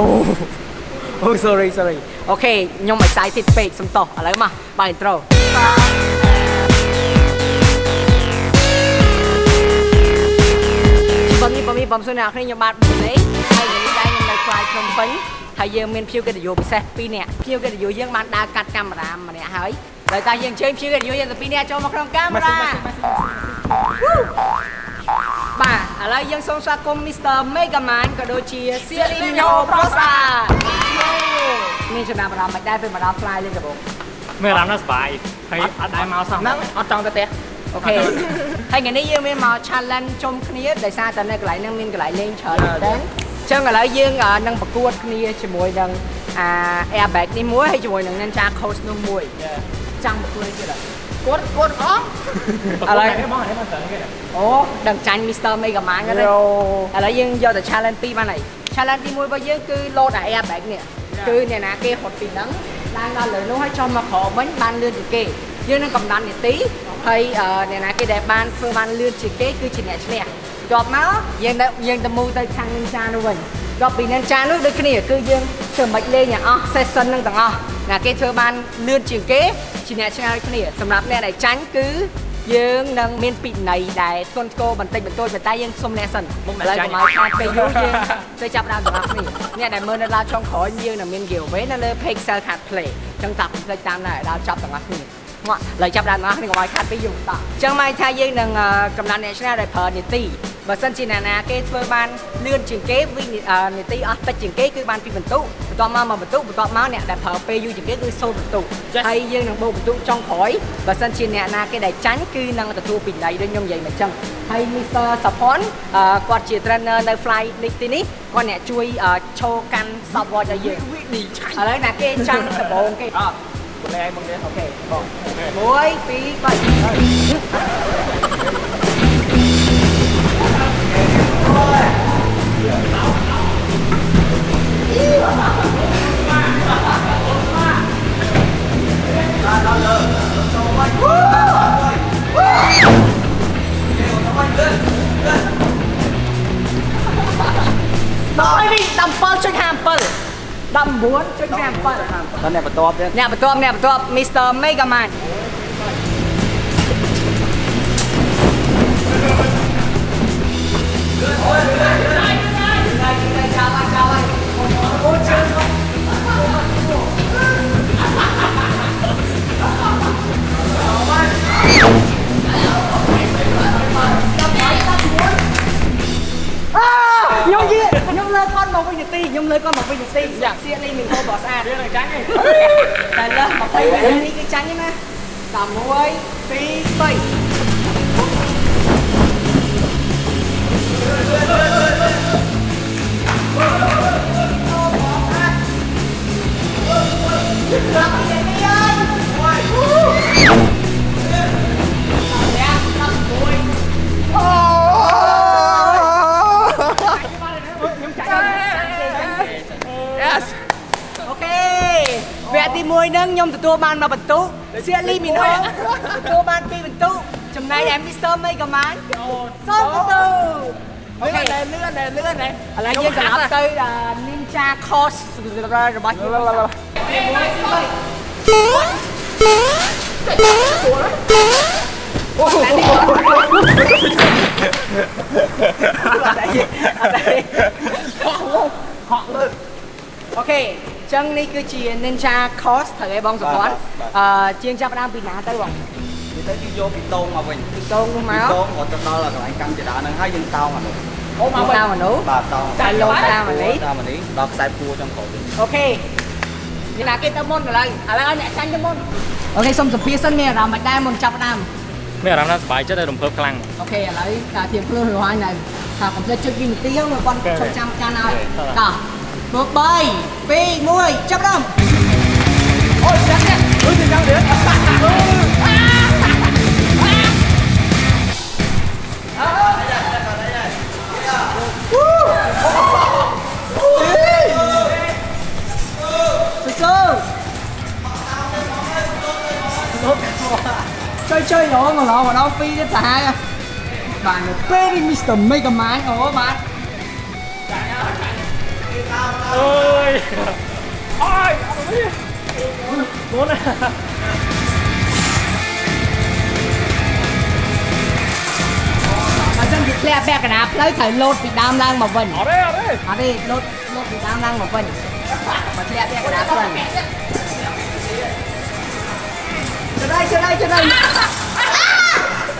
អូអូ sorry sorry អូខេខ្ញុំ excited ពេកសុំតោះឥឡូវមកបើ intro បងនេះបងនេះបងសួរអ្នកគ្នាខ្ញុំបាទប៊ូលេហើយថ្ងៃនេះដែរខ្ញុំនៅខ្លាយភ្នំពេញហើយយើងមានភ្ញៀវកិត្តិយសពិសេស2នាក់ភ្ញៀវកិត្តិយសយើងបានដើរកាត់កាមេរ៉ាម្នាក់ហើយដោយតែយើងអញ្ជើញភ្ញៀវកិត្តិយសយើងទៅ2នាក់ចូលមកក្នុងកាមេរ៉ា បាទឥឡូវយើងសូមស្វាគមន៍ Mr. Megaman ក៏ដូចជា Silinho Prosa មានចំណាប់អារម្មណ៍មិនដែរពេលមកដល់ fly លេងដំបូងមានអារម្មណ៍ណាស់សប្បាយហើយអត់ដែរមកសោះហ្នឹងអត់ចង់ទៅផ្ទះអូខេហើយថ្ងៃនេះយើងមានមក challenge ជុំគ្នាដោយសារតែនៅកន្លែងហ្នឹងមានកន្លែងលេងច្រើនមែនតើអញ្ចឹងឥឡូវយើងនឹងប្រកួតគ្នាជាមួយនឹងអា airbag នេះមួយហើយជាមួយនឹង Ninja Coast នោះមួយចង់ប្រកួតនេះទៀតអត់ គាត់គាត់អស់ឥឡូវនេះបងនេះមកទៅគេអូដឹងចាញ់ Mr. Mega Man ហ្នឹងឥឡូវយើងយកតែ challenge 2បានហើយ challenge ទី1របស់យើងគឺ load អា airbag នេះគឺអ្នកណាគេហត់ពីហ្នឹងឡើងដល់លើនោះហើយចុះមកក្រោមវិញបានលឿនជាងគេយើងនឹងកំណត់នីតិហើយអ្នកណាគេដែលបានធ្វើបានលឿនជាងគេគឺជាអ្នកឈ្នះជាប់មកយើងទៅយើងទៅមូទៅខាង Ninja នោះវិញ ជាប់ពី Ninja នោះដូចគ្នាគឺយើងធ្វើមិនលេងឲ្យអស់ session ហ្នឹងទាំងអស់ណាគេធ្វើបានលឿនជាងគេជាអ្នកឆ្នើគ្នាសម្រាប់អ្នកដែលចាញ់គឺយើងនឹងមានពិន័យដែលធ្ងន់ធ្ងរបន្តិចបន្តួចប៉ុន្តែយើងសុំអ្នកសិនឥឡូវកុំឲ្យខាតពេលយូរយើងទៅចាប់ដើមទាំងអស់គ្នាអ្នកដែលមើលនៅដល់ចុងក្រោយយើងនឹងមាន giveaway នៅលើ Pixel Card Play អញ្ចឹងតាប់ភ្លេចតាមដែរដល់ចាប់ទាំងអស់គ្នាមកឡើយចាប់ដើមទាំងអស់គ្នាកុំឲ្យខាតពេលយូរតោះអញ្ចឹងមកថាយើងនឹងកំណត់អ្នកឆ្នះដោយប្រើនីតិ បើសិនជាអ្នកណាគេធ្វើបានលឿនជាងគេវិនីតិអស់តិចជាងគេគឺបានពីបន្ទុបន្ទាប់មកមកបន្ទុបន្ទាប់មកអ្នកដែលប្រើពេលយូរជាងគេគឺសូនបន្ទុហើយយើងនឹងបូកបន្ទុចុងក្រោយបើសិនជាអ្នកណាគេដែលចាញ់គឺនឹងទទួលពីណៃដូចខ្ញុំនិយាយមកចឹងហើយ Mr. Sapon គាត់ជា trainer នៅ Fly League ទីនេះគាត់អ្នកជួយឈោកាន់ stopwatch ឲ្យយើងឥឡូវណាគេចាញ់ដំបូងគេអត់លេងមកនេះអូខេបង1 2 3 19.57ដល់អ្នកបន្ទាប់ទៀតអ្នកបន្ទាប់អ្នកបន្ទាប់ Mr. Mega Man nhóm gì nhóm lên con một bình ti nhóm lên con một bình ti. Dạ. Xe đi mình thôi bỏ xa. Đây là trắng này. Đây là một tay mình đi cái trắng ấy mà tầm mũi ti tây ចាញ់ឯងតែលើ20វិនាទីគឺចាញ់ណា11 2 3អូខេវគ្គទី1ហ្នឹងខ្ញុំទទួលបានមកបន្ទុកសៀកលីមីណូទទួលបាន2បន្ទុកចំណែកឯ Mr. Mega Man សូមបន្ទុកអូខេលឿនលឿនលឿនឥឡូវយើងត្រឡប់ទៅ Ninja Course របស់យើង Okay ចឹងនេះគឺជា Ninja Course ត្រូវឲ្យបងសុភ័ណ្ឌអឺជាងចាប់ផ្ដើមពីណាទៅបងនិយាយទៅគឺយកពីតងមកវិញពីតងនោះមកពីតងរត់ទៅដល់កន្លែងកម្មជាដាហ្នឹងហើយយើងតោងអានោះអូមកតាមមនុស្សបាទតោងតែលោតាមអានេះតាមអានេះដល់ខ្សែពួរចំក្រោយវិញ Okay មា នណាគេទៅមុនឥឡូវឥឡូវឲ្យអ្នកចាញ់ទៅមុន Okay សុំសម្ភាសសិនមានអារម្មណ៍មិនដែរមុនចាប់ផ្ដើមមានអារម្មណ៍ណាស់សប្បាយចិត្តហើយរំភើបខ្លាំង Okay ឥឡូវត្រៀមខ្លួនរួចហើយនៅថាកុំភ្លេចចុចវិនាទីហ្នឹងមើលគាត់ឈប់ចាំកាន់ហើយតោះមក3 2 1ចាប់ផ្ដើមអូយចាក់នេះអូយចាក់ copy đến xả hai không bạn là Perry Mr. Mega Máy ồ bạn? Ôi. Ôi. Muốn à mà dân bị lẹ bẹt nạp lấy thầy lột bị đam lang mà vần. Ở đây ở đây. Ở đây lột lột bị đam lang mà vần. Mà lẹ bẹt nạp vần. Chờ đây chờ đây chờ đây.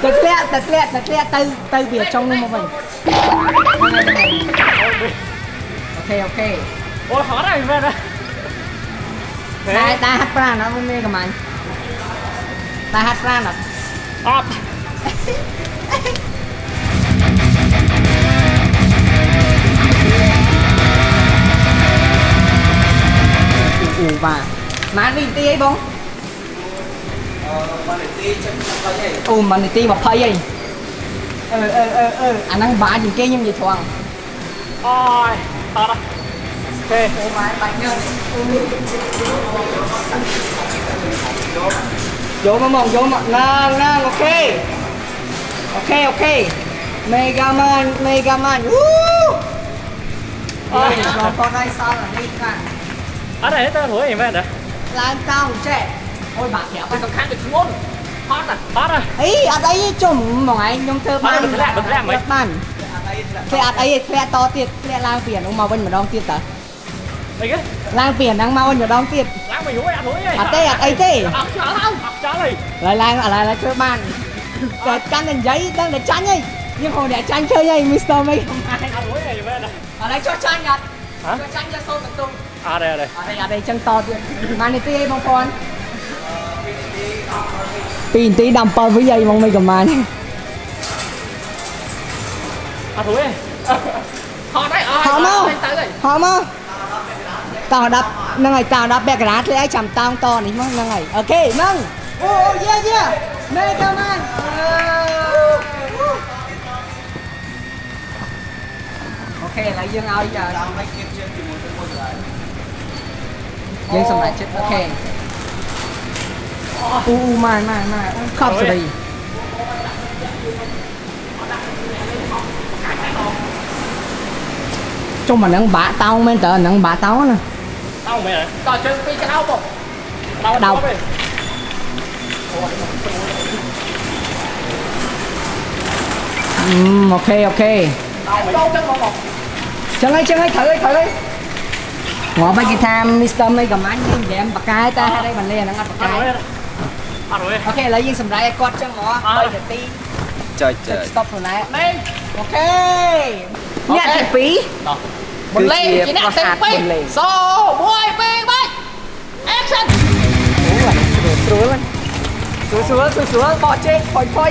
Tật lẹ, tật lẹ, tật lẹ, tay, tay bìa trong luôn mà mình. Ok, ok. Ôi, khó rồi, về rồi Đây, ta hát ra nó không mê cả mày Ta hát ra nó. Up Ủ và Má mình tí ấy bóng ừ mà này ti mà phay ấy ừ, ờ ừ, ờ ừ, ờ ờ à, anh ăn ba gì kia nhưng vậy thoảng ôi tao đó. Ok ô mà bạn nhân vô mà mong vô mà nang nang ok. Ok ok. Mega man mega man. Woo! Ôi. có cái sao là đi cả ở đây tao thổi gì vậy đó lang tao chạy. អូយបាក់ប្រាប់ mày còn khăn được luôn hot à hot à អីអត់អីទេជុំហ្មងឯងខ្ញុំធ្វើបានបានធ្លាក់ធ្លាក់មិនបានធ្លាក់អត់អីទេធ្លាក់តទៀតធ្លាក់ឡើងពីអានោះមកវិញម្ដងទៀតតើ mày cái ឡើងពីអាហ្នឹងមកវិញម្ដងទៀត láng mày thổi ăn thổi gì អត់ទេអត់អីទេ ọc chó không ọc chó này ឡើយឡើងឥឡូវឡើងធ្វើបានតែកាន់តែនិយាយដឹងតែចាញ់ហីយើងហៅអ្នកចាញ់ឃើញហី Mr. មី ăn thổi gì về đây ឥឡូវចុះចាញ់អត់ហ៎ចុះចាញ់យកសូនបន្ទុំ à đây đây អត់ទេអត់ទេចឹងតទៀតបាននាទីអីបងប្អូន 2នាទី17វិអីហ្មងមិនកំបាន ăn thổi gì hot đấy ơi ហៅមក tới tới rồi ហៅមកតោះ10ហ្នឹងហើយតោះ10បែកក្រាធ្លាក់ឲ្យចាំតោងតនេះមកហ្នឹងហើយអូខេហ្នឹងអូយេយេមេកាម៉ានអូខេឥឡូវយើងឲ្យយ៉ាដល់មិនគៀបជើងជាមួយទៅមួយទៅហើយយើងសម្រេចចិត្តអូខេ អូម៉ានម៉ានម៉ានខប់សេរីចុះអាហ្នឹងបាក់តោងមែនតើអាហ្នឹងបាក់តោងណា đau mày à đau chân pi cái đau không đau Đau. đi อืมអូខេអូខេ đau mày đau chân không ចឹងហើយចឹងហើយត្រូវហើយត្រូវហើយងាប់ហើយគេថា Mr. មីកំាញ់គេច្រាមបកកាយតែហេតុអីបានលេអាហ្នឹងអត់បក កាយ ăn rồi អូខេឥឡូវយើងសម្រេចឲ្យគាត់ចឹងហ្មងអ่ะ3នាទីចុចចុចុចច stop ខ្លួនឯង lên អូខេអ្នកទី2 đó បន្លេងជាអ្នកទី2សូ1 2 3 action អូស្រួលស្រួលស្រួលស្រួលបោះជេកផុយផុយ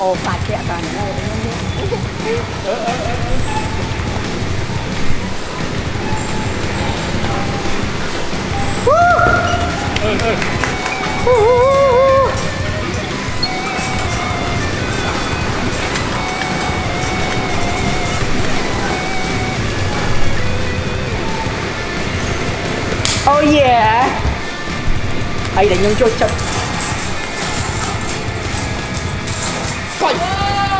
អូខ្លាចពាក់តាហ្នឹងហើយអូយេអី Oh yeah. Ai đánh nhung trôi chậm. Coi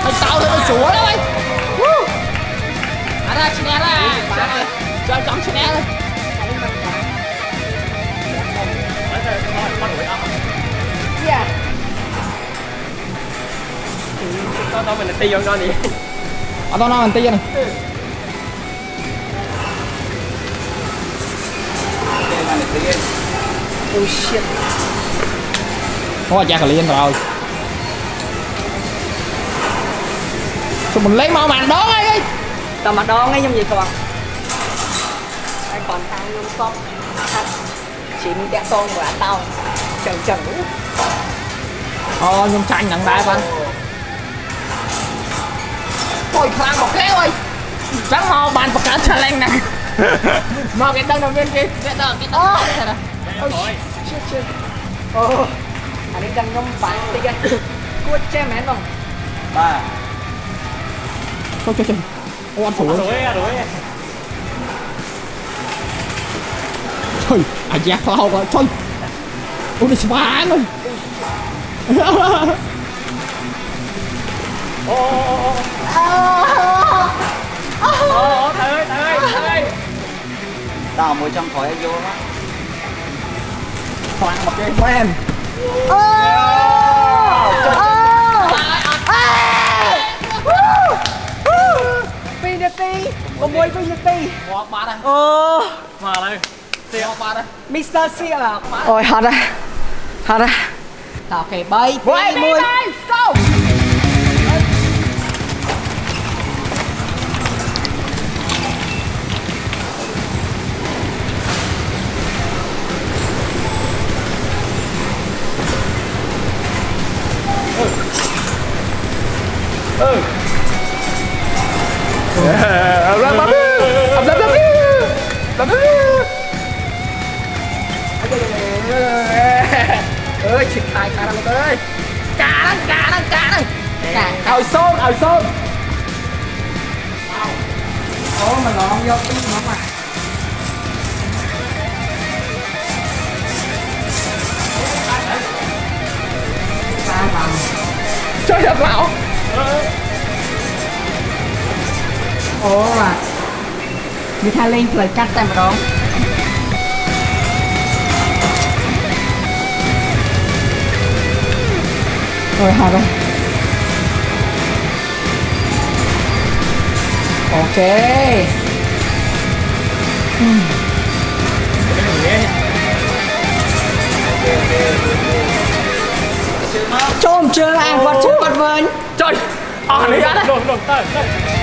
Anh tao thấy nó sủa đó mày. Woo. Anh ra, Chanel ra. Cho anh chọn Chanel. tao tao mình ti vô nó đi ở tao nó mình ti vô nè Oh shit. có ai là liên rồi. Sao mình lấy máu màn đó ngay, Tao mà đó ngay trong gì các bạn. Anh còn thang luôn xong. Chỉ mình đẹp tôn của tao. Chẳng chẳng. Ồ, nhưng tranh nặng ba con. យអាតោងចឹងចឹង អូខ្ញុំចាញ់ហ្នឹងដែរបងអុយខ្លាំងមកគេអើយចឹងមកបានបង្កើត challenge ណាមកគេដឹងថាមានគេគេដឹងគេដឹង អូ shit shit អូអានេះដឹងខ្ញុំបានតិចហើយគួតចេះមែនបង បាទ ចុះចុះចុះអូអត់ស្រួល រួយរួយ ឈុយអាយ៉ាខ្លោកឈុយអូនេះស្វាងអើយអូអូ Ồ, thầy ơi, thầy ơi, thầy ơi Tao mới trong khói vô á Toàn một cái men Ồ Finity Một mùi Finity Một bát à à Mr. Sia Ôi hot à Hot à Ok, 7, 2, 1 Go! ừ Ông làm bắp Ông làm bắp Làm bắp ơi chịu tài cả đằng tới. Cả đằng cả đằng cả đằng cả ỏi xôn ỏi xôn ô mà nó không vô អូបាទនិយាយថាលេងផ្លូវកាត់តែម្ដងអូយហត់ហើយអូខេចូលជើងអាគាត់ជើងគាត់វិញ ជួយអស់នេះអត់នោះនោះទៅអូអានេះចាស់បងអើយតាទៅ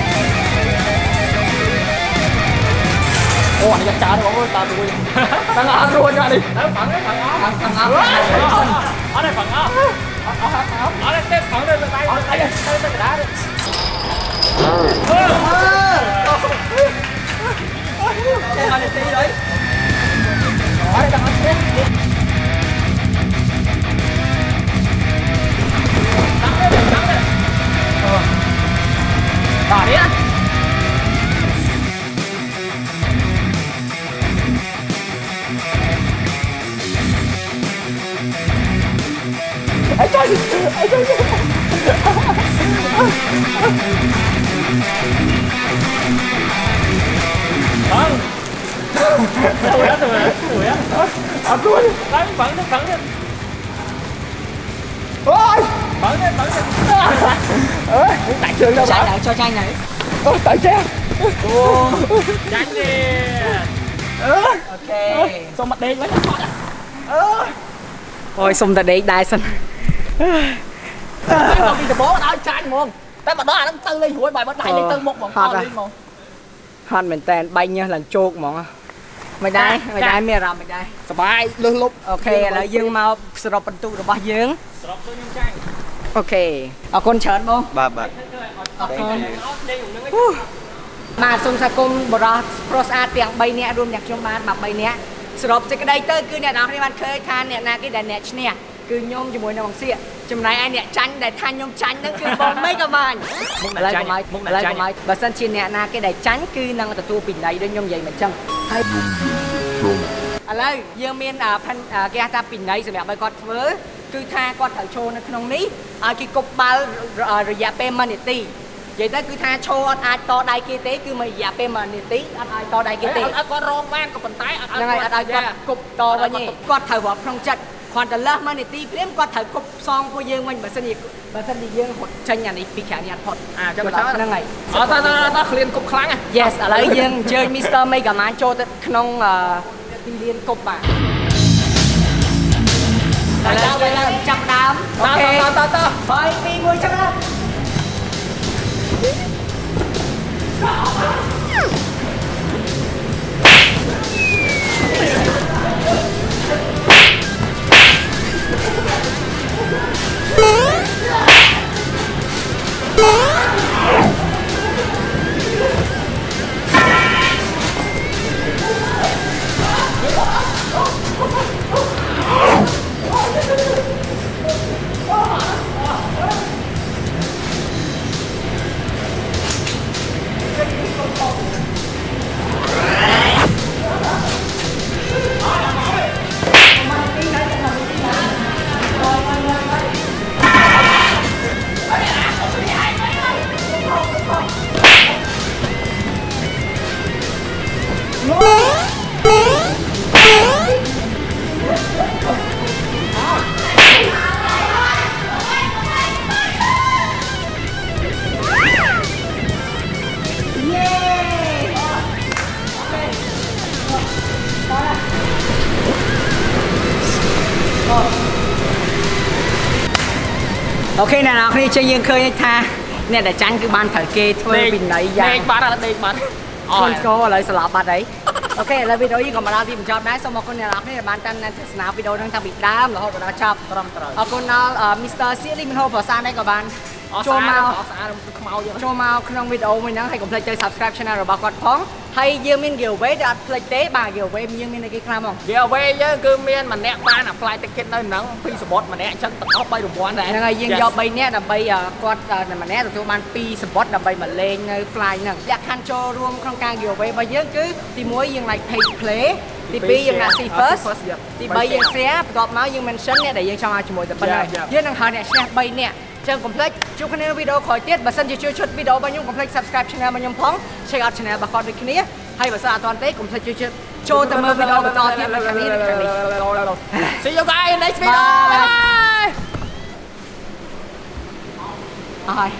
Ồ, anh chắc chắn đó bóng ta tôi. Thằng A luôn nha đi. Thằng phẳng đấy, thằng A. Thằng thằng A. Ở đây phẳng A. Ở đây tên phẳng đây là tay. Ở đây đây đây đá ờ. đi. Ôi, anh đi đấy. Ở đây thằng A. Đá đi. Đá đi. I tried it! I tried it! Bắn! Đâu hết rồi mà, đuổi á Bắn luôn! Bắn, bắn đi, bắn đi Ôi! Bắn đi, bắn đi Ơ, tại trường đâu bắn Cho tranh này Ôi, tại trang Ồ, tránh đi Ok Sao mặt đen lấy cái hot à quá ôi xong ta để đại sinh Không đi từ bố đó, tranh muôn Tại mà đó, nó tư lên hủi bài bắt đẩy lên tư một bọn Hot con à? lên một ហត់មែនតែនបាញ់ញើសឡើងជោកហ្មងមិនដែរមិនដែរមានអារម្មណ៍មិនដែរសបាយលឹះលុបអូខេឥឡូវយើងមកសរុបបន្ទុករបស់យើងស្របទៅខ្ញុំចាញ់អូខេអរគុណច្រើនបងបាទបាទអរគុណបាទសូមស្វាគមន៍បរិសប្រុសស្អាតទាំង3នាក់រួមទាំងខ្ញុំបានបាទ3នាក់ សរុបសេចក្តីទៅគឺអ្នកនរគ្នាបានឃើញថាអ្នកណាគេដែលអ្នកឈ្នះគឺខ្ញុំជាមួយនឹងបងសៀកចំណែកឯអ្នកចាញ់ដែលថាខ្ញុំចាញ់ហ្នឹងគឺបងមេកបាញ់មុខឥអ្នកឡូវចាញ់កុំឲ្យមុខឥអ្នកឡូវចាញ់កុំឲ្យបើសិនជាអ្នកណាគេដែលចាញ់គឺនឹងទទួលពីណៃដូចខ្ញុំនិយាយមិនចឹងហើយឥឡូវយើងមានអាផាន់អាគេហៅថាពីណៃសម្រាប់ឲ្យគាត់ធ្វើគឺថាគាត់ត្រូវចូលនៅក្នុងនេះឲ្យគេគប់បាល់ររយៈពេល1នាទី និយាយទៅគឺថាឈរអត់អាចតដៃគេទេគឺមួយរយៈពេល1នាទីអត់អាចតដៃគេទេអត់ឲ្យគាត់រងបានក៏ប៉ុន្តែអត់ឲ្យហ្នឹងហើយអត់ឲ្យគាត់គប់តវិញទេគាត់ត្រូវរាប់ក្នុងចិត្តគាត់ទៅលើស1នាទីព្រាមគាត់ត្រូវគប់សងពួកយើងវិញបើសិនជាបើសិនជាយើងរត់ចេញអានេះពីក្រៅនេះអត់ផុតអាចាំមកចាំហ្នឹងហើយអត់តើតើឃ្លានគប់ខ្លាំងហ៎ Yes ឥឡូវយើងអញ្ជើញ Mr. Mega Man ចូលទៅក្នុងអឺទីលានគប់បាទឥឡូវយើងចាប់ដើមអូតើខេតើតើតើ3 2 1ចាប់ដើម Yeah. នកនរគ្នាជិះយើងឃើញថាអ្នកដែលចាញ់គឺបានត្រូវគេធ្វើវិន័យយ៉ាងដេកបាត់អត់ដេកបាត់អខ្លួនត់ស្គរឥឡូវស្លាប់បាត់ហើយអូខេឥឡូវវីដេអូនេះក៏មកដល់ទីបញ្ចប់ដែរសូមអរគុណអ្នកនរគ្នាដែលបានតាមដានទស្សនាវីដេអូហ្នឹងតាំងពីដើមរហូតដល់ចប់ត្រឹមត្រូវអរគុណដល់ Mr. Siri Minho ប្រសានដែរក៏បានអត់ ចូលស្អាមកតអត់ស្អាតខ្មៅយើងចូលមកក្នុងវីដេអូមួយហ្នឹងហើយកុំភ្លេចទៅ subscribe channel របស់គាត់ផងហើយយើងមាន giveaway ដែលអត់ភ្លេចទេបាទ giveaway យើងមានអីគេខ្លះមកវាវេយើងគឺមានម្នាក់បានអា flight ticket នៅហ្នឹងពីសបុតម្នាក់អញ្ចឹងទាំងអស់3រង្វាន់ដែរហ្នឹងហើយយើងយក3នាក់ដើម្បីអឺគាត់អឺម្នាក់ទទួលបាន2សម្បត្តិដើម្បីមកលេងនៅ fly ហ្នឹងលក្ខខណ្ឌចូលរួមក្នុងការ giveaway របស់យើងគឺទី1យើង like page play ទី2យើង see first ទី3យើង share បន្ទាប់មកយើង mention អ្នកដែលយើងចង់ឲ្យជាមួយទៅប៉ុណ្ណឹង Yeah, yeah. យើងនឹងហៅអ្នកឈ្នះ3នាក់ ចឹងកុំភ្លេចជួបគ្នានៅវីដេអូក្រោយទៀតបើសិនជាជួយឈុតវីដេអូរបស់ខ្ញុំកុំភ្លេច subscribe channel របស់ខ្ញុំផង check out channel របស់គាត់ដូចគ្នាហើយបើសិនអត់ទាន់ទេកុំភ្លេចជួយចូលទៅមើលវីដេអូបន្តទៀតនៅខាងនេះនៅខាងនេះ See you guys next video Bye. bye អស់ហើយ